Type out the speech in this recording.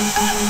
Thank you.